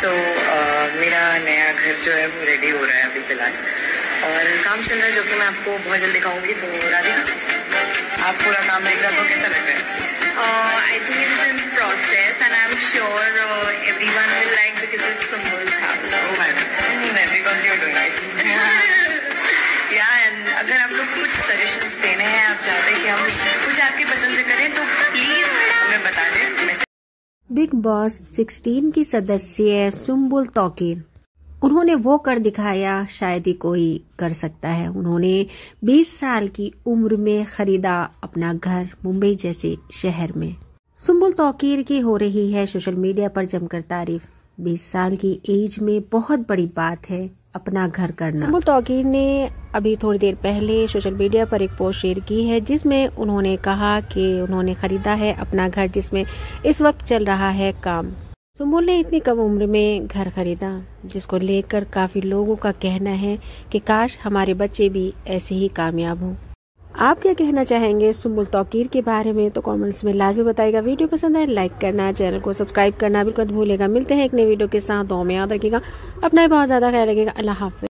सो uh, मेरा नया घर जो है वो रेडी हो रहा है अभी फ़िलहाल। और काम चल रहा है जो कि मैं आपको बहुत जल्द दिखाऊँगी। सो राधिका आप पूरा काम देख रहे हो तो कैसा लग रहा है? I'm sure uh, everyone will like because it's Sambul's house. Oh my god, because you're doing it. या एंड अगर आप लोग कुछ सजेशंस देने हैं आप चाहते हैं कि हम कुछ आपकी पसंद से करें तो प्लीज़ हमें बता दें बिग बॉस 16 की सदस्य सुम्बुल तौकीर उन्होंने वो कर दिखाया, शायद ही कोई कर सकता है। उन्होंने 20 साल की उम्र में खरीदा अपना घर मुंबई जैसे शहर में। सुम्बुल तौकीर की हो रही है सोशल मीडिया पर जमकर तारीफ़। 20 साल की एज में बहुत बड़ी बात है। अपना घर करना। सुम्बुल तौकीर ने अभी थोड़ी देर पहले सोशल मीडिया पर एक पोस्ट शेयर की है, जिसमें उन्होंने कहा कि उन्होंने खरीदा है अपना घर, जिसमें इस वक्त चल रहा है काम। सुम्बुल ने इतनी कम उम्र में घर खरीदा, जिसको लेकर काफ़ी लोगों का कहना है कि काश हमारे बच्चे भी ऐसे ही कामयाब हों। आप क्या कहना चाहेंगे सुमुल तौकीर के बारे में तो कमेंट्स में लाजमी बताएगा वीडियो पसंद है लाइक करना चैनल को सब्सक्राइब करना बिल्कुल भूलेगा। मिलते हैं एक नई वीडियो के साथ। दो में याद रखेगा अपना बहुत ज़्यादा ख्याल रखेगा अल्लाह हाफिज।